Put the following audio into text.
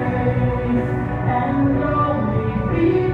and lonely people.